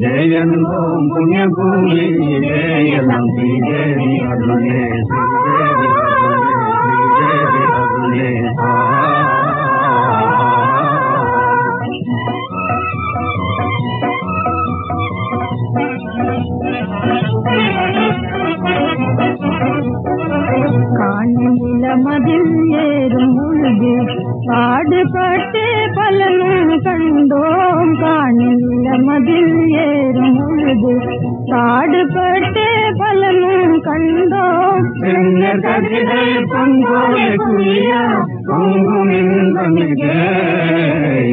ஜெயந்தோம் புண்ணியபூமி எல்லாம் ஸ்ரீதேவி அருளே ஸ்ரீதேவி அருளே காணில மதில் ஏறும் பொழுது பாடுபட்டு மதில் ஏறும் பொழுது பாடுபட்டு பலனும் கண்டோம். பொங்கும் இன்பமிக.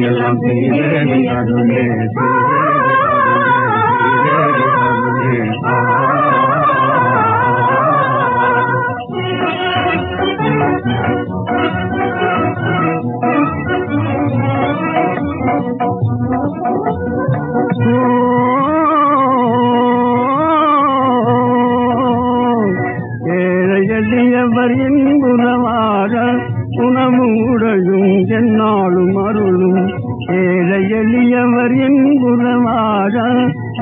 எல்லாம் செய்ய ஏழை எளியவர் என்புறவாக என்னாலும் அருளும். ஏழை எளியவர் என்புறவாக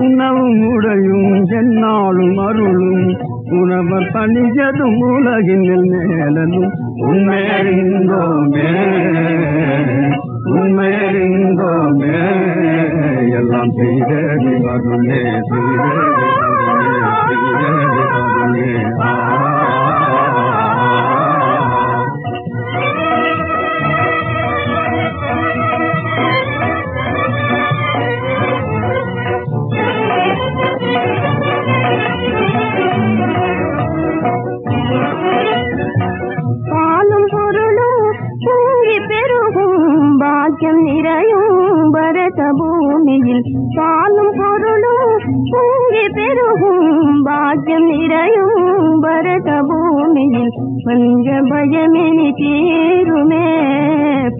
உணவும் உடையும் என்னாலும் அருளும். உணவர் பணியதும் உலகினில் மேலனும் உண்மையறிந்தோமே உண்மையறிந்தோமே. எல்லாம் செய்தே வருளே செய்தேவி நிறையும் பூமியில் பாலும் பொருளும் பொங்கி பெருகும் பாக்கியம் நிறையும் பரத பூமியில் பஞ்ச பயமினி தீருமே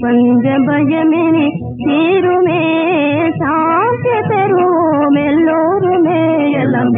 பஞ்ச பயமினி தீருமே சாந்தி பெறுவோம் எல்லோருமே. எல்லாம்